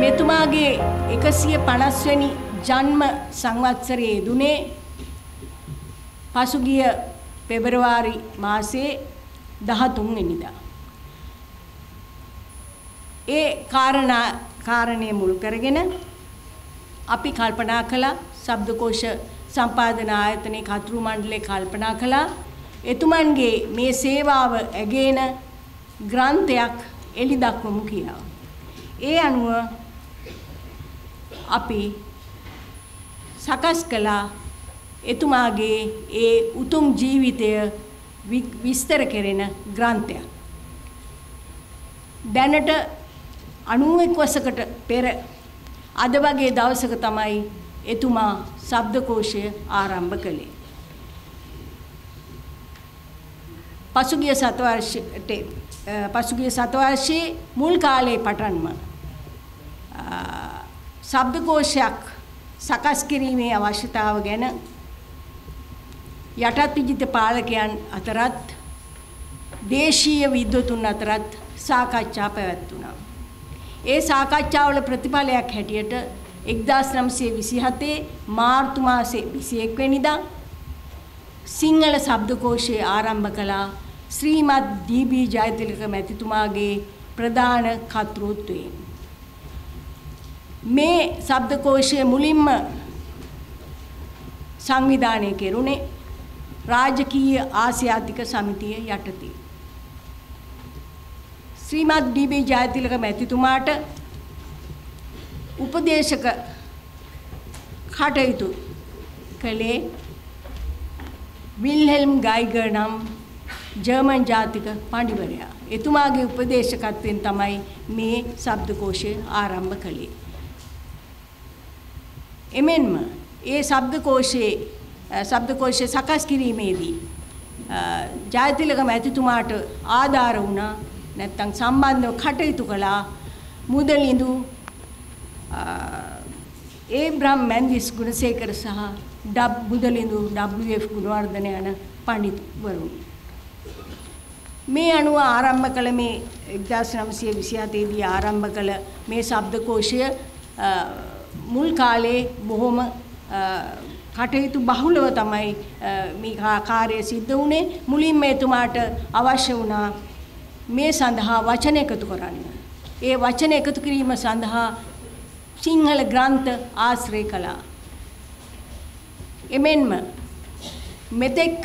මෙතුමාගේ 150 වෙනි ජන්ම සංවත්සරයේ යෙදුනේ පසුගිය පෙබරවාරි මාසයේ 13 වෙනිදා. ඒ කාරණා කාරණේ මුල් කරගෙන අපි කල්පනා කළා ශබ්දකෝෂ සම්පාදන ආයතනයේ කතුරු මණ්ඩලේ කල්පනා කළා එතුමන්ගේ මේ සේවාව ඇගේන ග්‍රන්ථයක් එලි දක්වමු කියලා. ඒ අනුව අපි සකස් කළා එතුමාගේ ඒ උතුම් ජීවිතය විස්තර කෙරෙන ග්‍රන්ථයක්. දැනට 91 වසරකට පෙර අද වගේ දවසක තමයි එතුමා ශබ්දකෝෂය ආරම්භ කළේ. පසුගිය සත වර්ෂයට පසුගිය සත වර්ෂයේ මුල් කාලයේ පටන්ම ශබ්දකෝෂයක් සකස් කිරීමේ අවශ්‍යතාව ගැන යටත් විජිත පාලකයන් අතරත් දේශීය විද්වතුන් අතරත් සාකච්ඡා පැවැත්වුණා. ඒ සාකච්ඡාවල ප්‍රතිඵලයක් හැටියට 1927 මාර්තු මාසේ 21 වෙනිදා සිංහල ශබ්දකෝෂය ආරම්භ කළා ශ්‍රීමත් ඩී.බී. ජයතිලක මැතිතුමාගේ ප්‍රධාන කර්තෘත්වයෙන්. මේ ශබ්දකෝෂය මුලින්ම සංවිධානය කෙරුණේ රාජකීය ආසියාතික සමිතිය යටතේ. ශ්‍රීමත් ඩී.බී. ජයතිලක මැතිතුමාට උපදේශක කටයුතු කළේ විල්හෙල්ම් ගයිගර් නම් ජර්මන් ජාතික පඬිවරයා. එතුමාගේ උපදේශකත්වයෙන් තමයි මේ ශබ්දකෝෂය ආරම්භ කළේ. එමෙන්ම ඒ ශබ්දකෝෂයේ ශබ්දකෝෂය සකස් කිරීමේදී ජයතිලක මැතිතුමාට ආධාර වුණා නැත්තම් සම්බන්ධව කටයුතු කළා. මුදලිඳු ඒබ්‍රහම් මැන්දිස් ගුණසේකර සහ ඩබ් බුදලිඳු WF ගුණවර්ධන යන පඬිතුවරුන් මේ අනුව ආරම්භ කළ මේ 1927 දී ආරම්භ කළ මේ ශබ්දකෝෂය මුල් කාලේ බොහොම කටයුතු බහුලව තමයි මේ කාර්යය සිද්ධ වුණේ මුලින්ම එතුමාට අවශ්‍ය වුණා මේ සඳහා වචන එකතු කරන්න. ඒ වචන එකතු කිරීම සඳහා සිංහල ග්‍රන්ථ ආශ්‍රය කළා. එමෙන්ම මෙතෙක්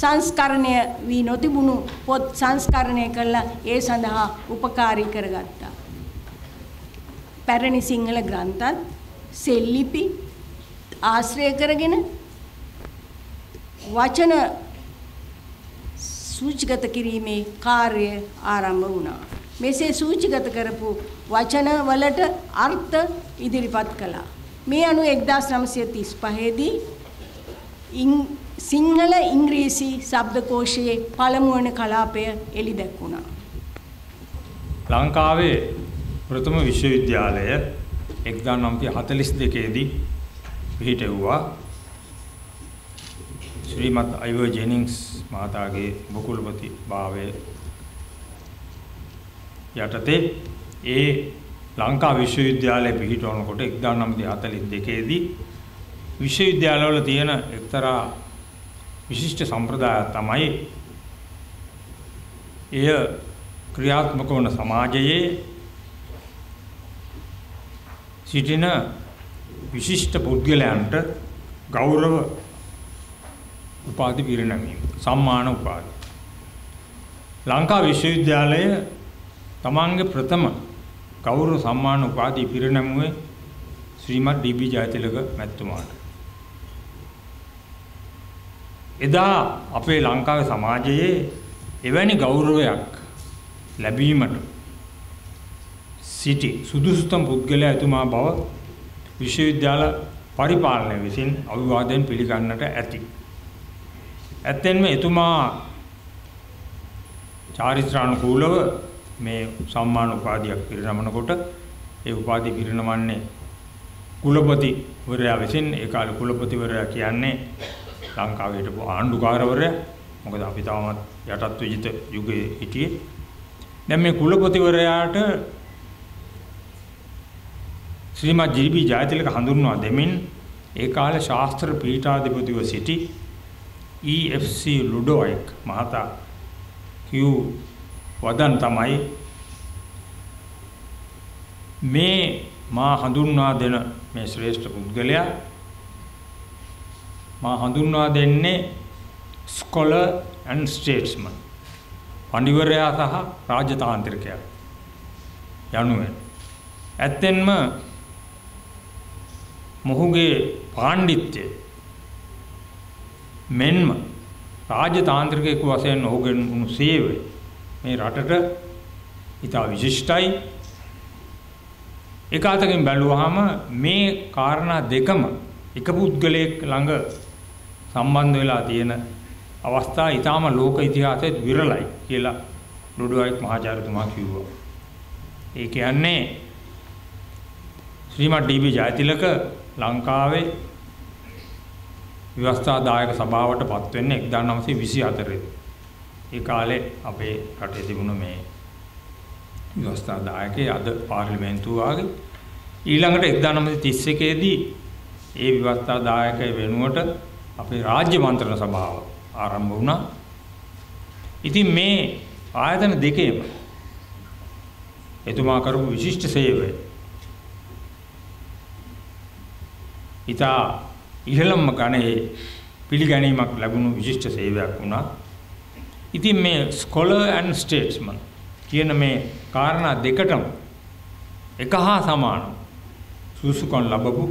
සංස්කරණය වී නොතිබුණු පොත් සංස්කරණය කළා ඒ සඳහා උපකාරී කරගත්තා. පැරණි සිංහල ග්‍රන්ථත් සෙල්ලිපි ආශ්‍රය කරගෙන වචන සූචිගත කිරීමේ කාර්යය ආරම්භ වුණා. මෙසේ සූචිගත කරපු වචන වලට අර්ථ ඉදිරිපත් කළා. මේ අනුව 1935 දී සිංහල ඉංග්‍රීසි ශබ්දකෝෂයේ පළමු වන කලාපය එළි දැක්වුණා. ලංකාවේ ප්‍රථම විශ්වවිද්‍යාලය 1942 දී පිහිටෙව්වා. ශ්‍රීමත් අයිවර් ජෙනින්ග්ස් මහතාගේ බකුලපති භාවයේ යටතේ ඒ ලංකා විශ්වවිද්‍යාලය පිහිටවනකොට 1942 දී විශ්වවිද්‍යාලවල තියෙන එක්තරා විශිෂ්ට සම්ප්‍රදායක් තමයි එය ක්‍රියාත්මක වන සමාජයේ සිටින විශිෂ්ට පුද්ගලයන්ට ගෞරව උපාධි පිරිනැමීම සම්මාන උපාධි ලංකා විශ්වවිද්‍යාලය තමන්ගේ ප්‍රථම ගෞරව සම්මාන උපාධි පිරිනැමුවේ ශ්‍රීමත් ඩී.බී. ජයතිලක මැතිතුමාට. එදා අපේ ලංකාවේ සමාජයේ එවැනි ගෞරවයක් ලැබීමට සිටි සුදුසුතම පුද්ගලයා එතුමා බව විශ්වවිද්‍යාල පරිපාලනය විසින් අවිවාදයෙන් පිළිගන්නට ඇති. ඇත්තෙන්ම එතුමා චාරිත්‍රානුකූලව මේ සම්මාන උපාධියක් පිරිනමනකොට ඒ උපාධිය පිරිනමන්නේ කුලපතිවරයා විසින් ඒ කාලේ කුලපතිවරයා කියන්නේ ලංකාවේ හිටපු ආණ්ඩුකාරවරයා. මොකද අපි තාමත් යටත් විජිත යුගයේ හිටියේ. දැන් මේ කුලපතිවරයාට ශ්‍රීමත් ජී.බී. ජයතිලක හඳුන්වා දෙමින් ඒ කාලේ ශාස්ත්‍ර පීඨාධිපතිව සිටි E.F.C. ලුඩෝයික් මහතා කියු වදන් තමයි මේ මා හඳුන්වා දෙන මේ ශ්‍රේෂ්ඨ පුද්ගලයා මා හඳුන්වා දෙන්නේ ස්කොලර් ඇන්ඩ් ස්ටේට්ස්මන් පඬිවරයා සහ රාජතාන්ත්‍රිකයා යනුවෙන් ඇත්තෙන්ම මොහුගේ පාණ්ඩිත්‍යය මෙන්ම රාජතාන්ත්‍රිකයෙකු වශයෙන් ඔහුගෙන් වුණු සේවය මේ රටට ඉතා විශිෂ්ටයි එක අතකින් බැලුවාම මේ කාරණා දෙකම එක පුද්ගලයෙක් ළඟ සම්බන්ධ වෙලා තියෙන අවස්ථා ඊටාම ලෝක ඉතිහාසයේ විරලයි කියලා ලුඩුවයික් මහාචාර්යතුමා කිව්වා. ඒ කියන්නේ ශ්‍රීමත් ඩී.බී. ජයතිලක ලංකාවේ ව්‍යවස්ථාදායක සභාවට පත් වෙන්නේ 1924 ඒ කාලේ අපේ රටේ තිබුණ මේ ව්‍යවස්ථාදායකේ අද පාර්ලිමේන්තුව වාගේ ඊළඟට 1931 දී ඒ ව්‍යවස්ථාදායකය වෙනුවට අපේ රාජ්‍ය මන්ත්‍රණ සභාව ආරම්භ වුණා. ඉතින් මේ ආයතන දෙකේම එතුමා කරපු විශිෂ්ට සේවය ඊතා ඉහළම ගණයේ පිළිගැනීමක් ලැබුණු විශිෂ්ට සේවයක් වුණා. ඉතින් මේ ස්කොලර් ඇන්ඩ් ස්ටේට්ස්මන් කියන මේ කාරණා දෙකටම එක හා සමාන සුසුකම් ලැබපු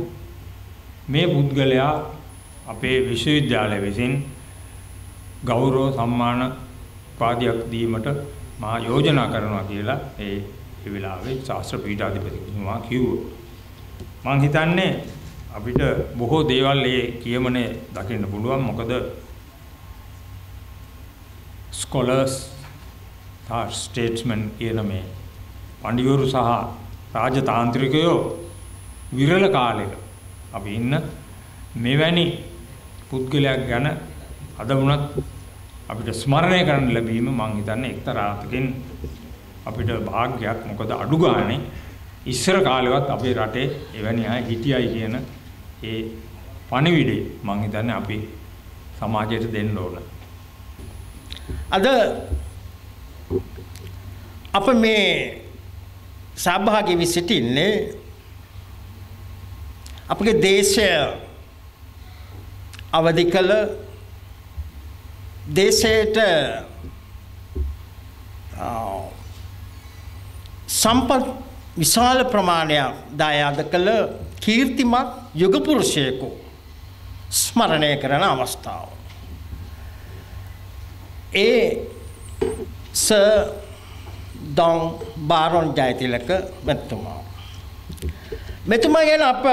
මේ පුද්ගලයා අපේ විශ්වවිද්‍යාලය විසින් ගෞරව සම්මාන උපාධියක් දීමට මා යෝජනා කරනවා කියලා ඒ ඒ වෙලාවේ ශාස්ත්‍ර පීඨාධිපතිතුමා කිව්වා. මං හිතන්නේ අපිට බොහෝ දේවල් ඒ කියමනේ දකින්න පුළුවන්. මොකද ස්කොලර්ස් තා ස්ටේට්ස්මන් කියන මේ පඬිවරු සහ රාජතාන්ත්‍රිකයෝ විරල කාලයක අපි ඉන්න මෙවැනි පුද්ගලයක් ගැන අද වුණත් අපිට ස්මරණය කරන්න ලැබීම මං හිතන්නේ එක්තරා අතකින් අපිට වාග්යක් මොකද අඩු ගානේ ඉස්සර කාලෙවත් අපේ රටේ එවැනි අය හිටියයි කියන ඒ පණිවිඩය මං හිතන්නේ අපි සමාජයට දෙන්න ඕන. අද අප මේ සහභාගී වී සිටින්නේ අපගේ දේශය අවදි කළ දේශයට සම්පත් විශාල ප්‍රමාණයක් දායාද කළ කීර්තිමත් යුග පුරුෂයෙකු ස්මරණය කරන අවස්ථාව. ඒ ස ඩොන් බාරොන් ජයතිලක මෙතුමා. මෙතුමා ගැන අප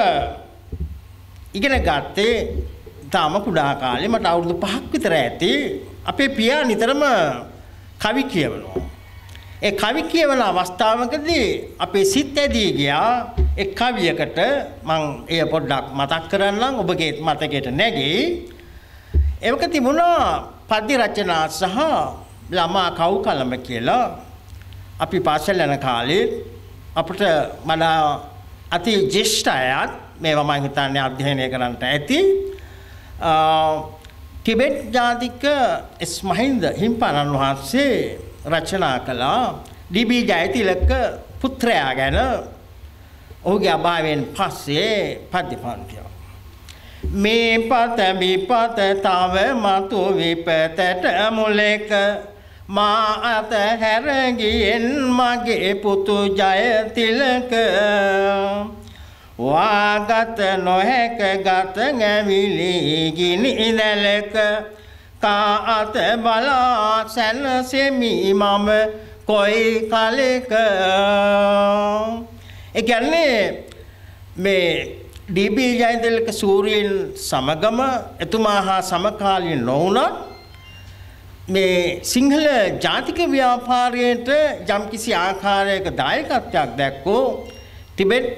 ඉගෙන ගත්තේ තාම කුඩා කාලේ මට අවුරුදු 5ක් විතර ඇති අපේ පියා නිතරම කවි කියවනවා. ඒ කවි කියවන අවස්ථාවකදී අපේ සිත් ඇදී ගියා එක් කවියකට මම එය පොඩ්ඩක් මතක් කරන්නම් ඔබගේ මතකයට නැගී. ඒක තිබුණා පද්‍ය රචනා සහ ළමා කව් කලම කියලා අපි පාසල් යන කාලේ අපිට මඩා අති ජ්‍යෙෂ්ඨ අයත් මේවා මම හිතන්නේ අධ්‍යයනය කරන්නට ඇති ටිබෙට් ජාතික එස් මහින්ද හිම්පාණන් වහන්සේ රචනා කළා ඩී.බී. ජයතිලක පුත්‍රයා ගැන ඔහුගේ අභාවයෙන් පස්සේ පද්‍ය පන්තිය. මේ පත විපත තව මතු විපතට මුලෙක මා අත හැරගියෙන් මගේ පුතු ජයතිලක වාගත නොහැක ගත ගැවිලි ගිනි දැලක කා අත බලා සැනසෙමි මම කොයි කලෙක. ඒ කියන්නේ මේ ඩීබී ජයන්තිලක සූරීන් සමගම එතුමා හා සමකාලීන නොවුනත් මේ සිංහල ජාතික ව්‍යාපාරයට යම්කිසි ආකාරයක දායකත්වයක් දැක්වූ ටිබෙට්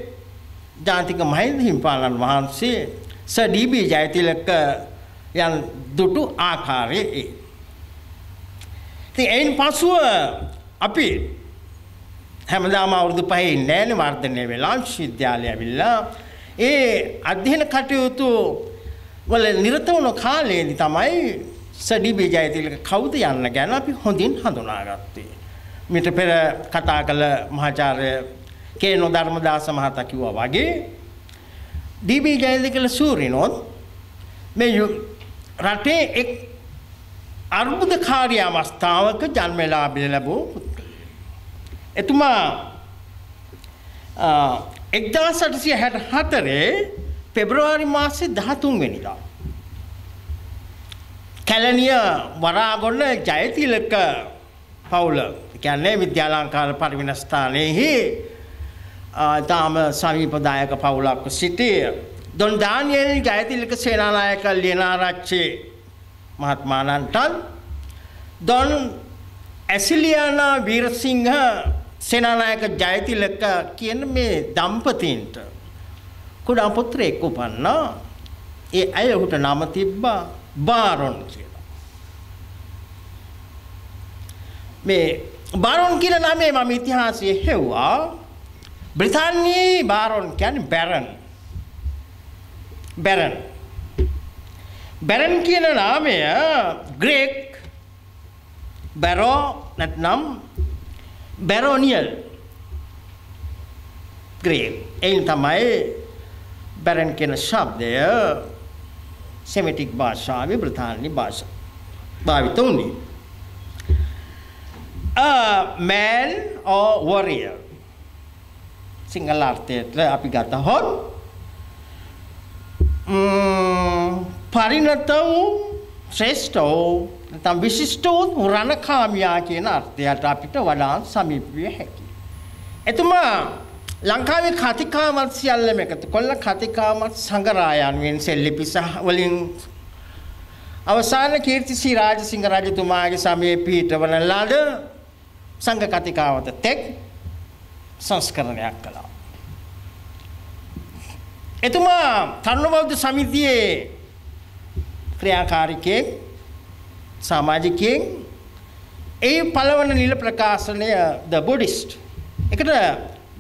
ජාතික මහින්ද හිමිපාණන් වහන්සේ සර් ඩී.බී. ජයතිලක යන දුටු ආකාරයේ ඒ. ඉතින් එයින් පසුව අපි හැමදාම අවුරුදු පහේ ඉන්නේ නැහැ වර්ධනය වෙලා විශ්වවිද්‍යාලය ඇවිල්ලා ඒ අධ්‍යයන කටයුතු වල නිරත වුණ කාලයේදී තමයි සඩිබේ ජයතිලක කවුද යන්න ගැන අපි හොඳින් හඳුනාගත්තේ. මිට පෙර කතා කළ මහාචාර්ය කේනෝ ධර්මදාස මහතා කිව්වා වගේ ඩීබී ජයතිලක සූරිනොත් මේ රටේ එක් අර්බුදකාරී අවස්ථාවක ජන්ම ලැබෙ ලැබූ එතුමා එක්දා සටසිය හැට හතරේ පෙබ්‍රවාරි මාසේ දහතුන් වෙනිදා. කැලනිය වරාගොන්න ජයතිලක පවුල කියන්නේ විද්‍යාලංකාර පරිවිනස්ථානයෙහි තාම සමීපදායක පවුලක් සිටිය. දොන් දානියල් ජයතිලක සේනානායක ලියනාරච්චි මහත්මානන්ටන් දොන් ඇසිලියානා වීරසිංහ සේනානායක ජයතිලක කියන මේ දම්පතීන්ට කුඩා පුත්‍රයෙක් උපන්නා. ඒ අය ඔහුට නම තිබ්බා බාරොන් කියලා. මේ බාරොන් කියන නමේ මම ඉතිහාසයේ හෙව්වා. බ්‍රිතාන්‍යයේ බාරොන් කියන්නේ බැරන්. බැරන්. බැරන් කියන නාමය ග්‍රේක් බැරෝ නැත්නම් බැරෝනියල් ග්‍රේක් එයින් තමයි බැරන් කියන ශබ්දය සෙමටික් භාෂාවේ බ්‍රතාන්‍ය භාෂා භාවිත වුණේ. A man or warrior. Sinhala අර්ථයට අපි ගතහොත් පරිණත වූ ශ්‍රේෂ්ඨ වූ නැත්නම් විශිෂ්ට වූ රණකාමියා කියන අර්ථයට අපිට වඩා සමීප විය හැකියි. එතුමා ලංකාවේ කතිකාමත් සියල්ලම එකතු කොල්ල කතිකාමත් සංගරායන් වෙන සෙල්ලිපි සහ වලින් අවසාන කීර්තිසී රාජසිංහ රජතුමාගේ සමයේ පිහිටවන ලද සංඝ කතිකාවත තෙක් සංස්කරණයක් කළා. එතුමා තරුණ බෞද්ධ සමිතියේ ක්‍රියාකාරිකයෙක් සමාජිකයෙක් ඒ පළවන නිල ප්‍රකාශනය ද බුඩිස්ට් එකට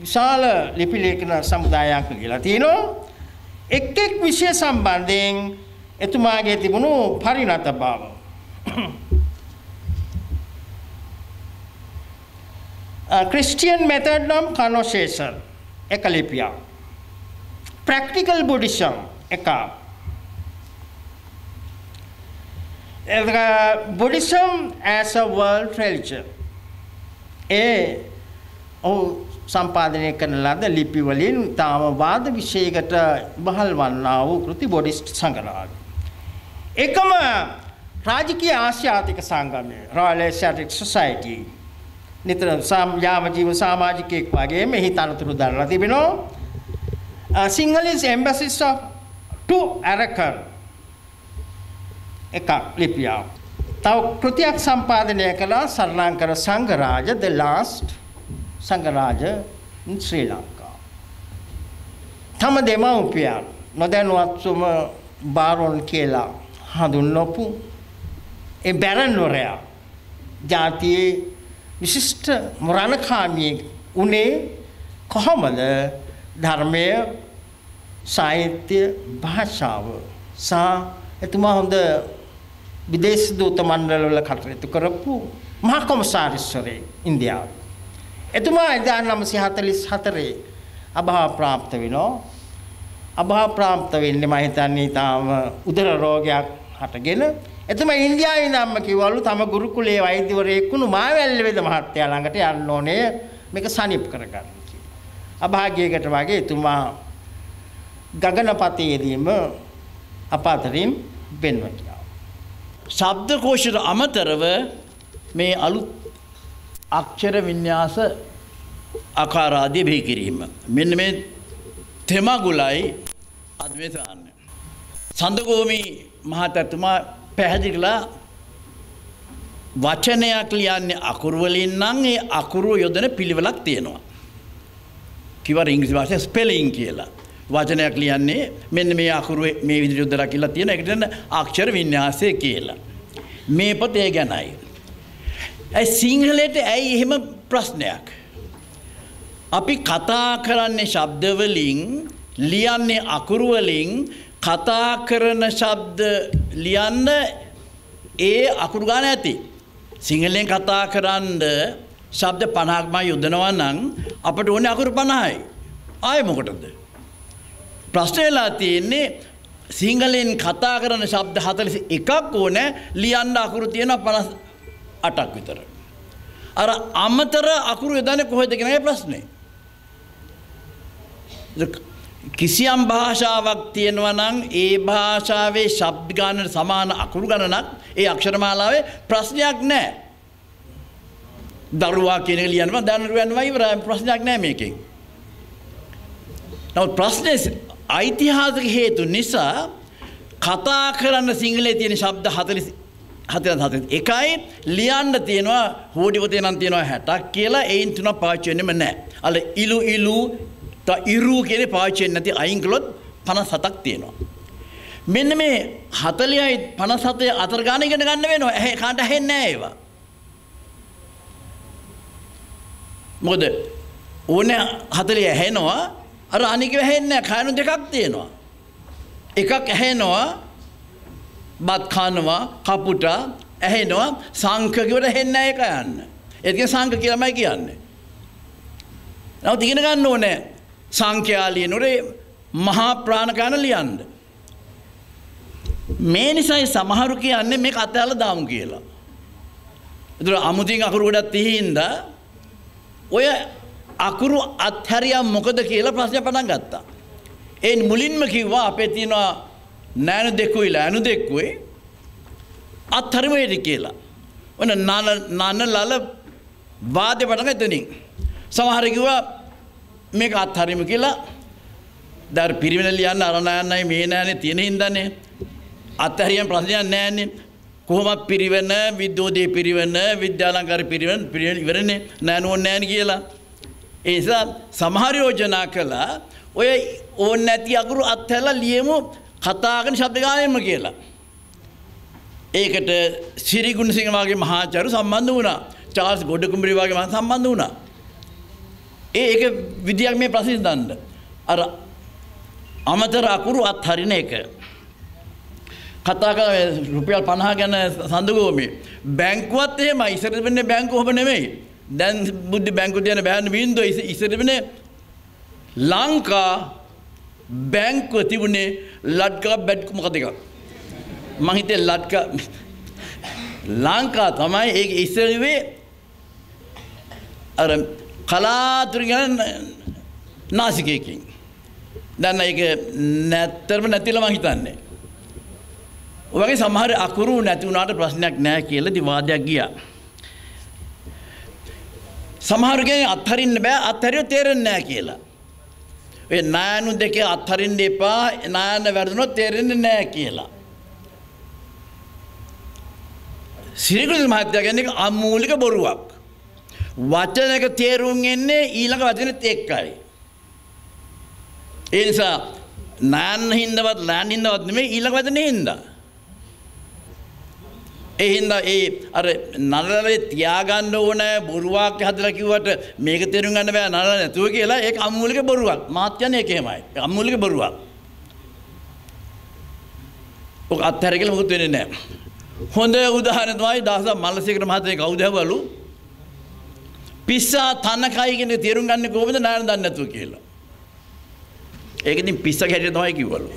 විශාල ලිපි ලේඛන සමුදායක් කියලා තියෙනවා. එක් එක් විෂය සම්බන්ධයෙන් එතුමාගේ තිබුණු පරිණත බව. Uh, Christian method of conversation එක ලිපියක්. Practical Buddhism එක. Buddhism as a world religion. ඒ ඔහු සම්පාදනය කරන ලද ලිපි වලින් තාම වාද විෂයකට බහල් වන්නා වූ කෘති බොඩිස්ට් සංග්‍රහය. එකම රාජකීය ආසියාතික සංගමය Royal Asiatic Society නිතර යාම ජීව සමාජිකයෙක් වගේ මෙහි තනතුරු දරලා තිබෙනවා. Uh, Sinhalese embassies of to Arakan එකක් ලිපියක්. තව කෘතියක් සම්පාදනය කළා සර්ලාංකර සංඝරාජ the last සංඝරාජ ශ්‍රී ලංකා. තම දෙමව්පියන් නොදැනුවත්වම බාරොන් කියලා හඳුන්වපු ඒ බැරන්වරයා ජාතියේ විශිෂ්ට මරණකාමියෙක් උනේ කොහොමද ධර්මය සාහිත්‍ය භාෂාව සහ එතුමා හොඳ විදේශ දූත මණ්ඩලවල කටයුතු කරපු මහා කොමසාරිස්වරේ ඉන්දියාවේ එතුමා 1944 අභාව ප්‍රාප්ත වෙනවා. අභාව ප්‍රාප්ත වෙන්නේ මම හිතන්නේ තාම උදර රෝගයක් හටගෙන එතුමා ඉන්දියාවේ ඉඳන්ම කිව්වලු තම ගුරුකුලයේ වෛද්‍යවරයෙක් වුණු මාවැල්ල වේද මහත්තයා ළඟට යන්න ඕනේ මේක සනීප කරගන්න කියලා. අභාග්‍යයකට වගේ එතුමා ගගනපතේදීම අපාතරින් වෙන්ව ගියා. ශබ්දකෝෂයට අමතරව මේ අලුත් අක්ෂර වින්‍යාස ආකාරාදිය බිහි කිරීම. මෙන්න මේ තෙමගුලයි අද්වේතාන්න. සඳගෝමි මහතැතුමා පැහැදිලිලා වචනයක් ලියන්නේ අකුරුවලින් නම් ඒ අකුරු යොදන පිළිවෙලක් තියෙනවා. කිවර ඉංග්‍රීසි භාෂාවේ ස්පෙලිං කියලා. වචනයක් ලියන්නේ මෙන්න මේ අකුරු මේ විදිහට යොදලා කියලා තියෙන එකට අක්ෂර වින්‍යාසය කියලා. මේ පොතේ ගැනයි. ඇයි සිංහලයට ඇයි එහෙම ප්‍රශ්නයක්. අපි කතා කරන්නේ ශබ්දවලින් ලියන්නේ අකුරුවලින් කතා කරන ශබ්ද ලියන්න ඒ අකුරු ගාන ඇති. සිංහලෙන් කතා කරන්න ශබ්ද පණහක්ම යුදනවා නම් අපට ඕන අකුරු පණහයි. ආය මොකටද. ප්‍රශ්නයලා තියෙන්නේ සිංහලෙන් කතා කරන ශබ්ද හතලිසි එකක් ඕන ලියන්න අකුරු තියෙන පනස් අටක් විතර. අර අමතර අකුරු යදන කොහෙද කෙනගේ ප්‍රශ්නය. කිසියම් භාෂාවක් තියෙනවා නම් ඒ භාෂාවේ ශබ්ද ගානට සමාන අකුරු ගණනක් ඒ අක්ෂරමාලාවේ ප්‍රශ්නයක් නෑ. දරුවා කියන ලියනවා දැනරුවන්වා ඉවරයි ප්‍රශ්නයක් නෑ මේකෙන්. නමුත් ප්‍රශ්නය ඓතිහාසික හේතු නිසා කතා කරන්න සිංහලේ තියෙන ශබ්ද 40 41 එකයි ලියන්න තියෙනවා හෝඩි පොතේ නම් තියෙනවා 60ක් කියලා ඒයින් තුනක් පාවිච්චි වෙන්නෙම නැහැ. අල ඉලු ඉලු ත ඉරු කියන පාවිච්චි වෙන්නේ නැති අයින් කළොත් 57ක් තියෙනවා. මෙන්න මේ 40යි 57 අතර ගාන ඉගෙන ගන්න වෙනවා. ඇහැ කාට ඇහෙන්නේ නැහැ ඒවා. මොකද ඕනේ 40 ඇහෙනවා අර අනික ඇහෙන්නේ නැහැ. කයනු දෙකක් තියෙනවා. එකක් ඇහෙනවා බත් කනවා කපුටා ඇහෙනවා සංඛ කිව්වට ඇහෙන්නේ නැහැ ඒක යන්න. ඒක සංඛ කියලාමයි කියන්නේ. නමුත් ඉගෙන ගන්න ඕනේ සංඛ්‍යා ලියනොරේ මහා ප්‍රාණකයන ලියන්න. මේ නිසයි සමහරු කියන්නේ මේක අතහැරලා දාමු කියලා. ඒතර අමුතින් අකුරු ගොඩක් තිහින්ද ඔය අකුරු අත්හැරියා මොකද කියලා ප්‍රශ්න පටන් ගත්තා. ඒ මුලින්ම කිව්වා අපේ තියෙනවා නෑනු දෙකුයි ලෑනු දෙක්කුයි අත්හරිමයට කියලා. ඔන්න නන්න ලල වාදය පටන් එතනින්. සමහර කිව්වා මේක අත්හරිම කියලා දර පිරිවෙන ලියන්න අරණයන්නයි මේ නෑනේ තියෙන හින්දන්නේ අත්හැරියන් ප්‍රශ්නයක් නෑනේ කොහොමත් පිරිවෙන විද්‍යෝදය පිරිවෙන විද්‍යාලංකාර පිරිවෙන පිරිවෙන ඉවරනේ නෑනුවන් නෑන කියලා. ඒ නිසා සමහර යෝජනා කළා ඔය ඕන නැති අකුරු අත්හැරලා ලියමු කතාගෙන ශබ්ද ගානෙම කියලා. ඒකට සිරිගුණසිංහ වගේ මහාචාර්ය සම්බන්ධ වුණා. චාල්ස් ගොඩකුඹරි වගේ මම සම්බන්ධ වුණා. ඒ ඒක විදියක් මේ ප්‍රශ්නේ දන්න. අර අමතර අකුරු අත්හරින එක. කතා කර රුපියල් 50 ගැන සඳගෝමේ බැංකුවත් එහෙමයි ඉස්සර වෙන්නේ බැංකුව ඔබ නෙමෙයි. දැන් බුද්ධ බැංකුව තියන බෑන බින්දුව ඉස්සර වෙන්නේ ලංකා බැංකුව තිබුණේ ලඩ්කා බැඩ්කු මොකද එක? මං හිතේ ලඩ්කා ලංකා තමයි ඒක ඉස්සරවේ අර කලාතුරකින් නාසිකයකින්. දැන් ඒක නැත්තරම නැතිල මං හිතන්නේ. ඔයගේ සමහර අකුරු නැති වුණාට ප්‍රශ්නයක් නැහැ කියලා දිවාදයක් ගියා. සමහරගෙන් අත්හරින්න බෑ අත්හැරියොත් තේරෙන්නේ නැහැ කියලා ඔය නායනු දෙකේ අත්හරින්න එපා නායන වැරදුනොත් තේරෙන්නේ නැහැ කියලා. සිරිකුල් මහත්තයා කියන්නේ අමූලික බොරුවක්. වචනක තේරුම් එන්නේ ඊළඟ වචනෙත් එක්කයි. ඒ නිසා නාන්න හින්දවත් ලෑන් හින්දවත් නෙමෙයි ඊළඟ වචනේ හින්දා. ඒ හින්දා ඒ අර නළලේ තියාගන්න ඕන බොරුවක් හදලා කිව්වට මේක තේරුම් ගන්න බෑ නළල නැතුව කියලා ඒක අමූලික බොරුවක්. මාත් කියන්නේ ඒකෙමයි. අමූලික බොරුවක්. ඔක අත්හැර කියලා මොකුත් වෙන්නේ නැහැ. හොඳ උදාහරණ තමයි දහස මල්ලසේකර මහත්තයා කවුද හැවලු? පිස්සා තනකයි කියන තේරුම් ගන්න කොහොමද නාන දන්නේ නැතුව කියලා. ඒක ඉතින් පිස්සා කැටිය තමයි කිව්වලු.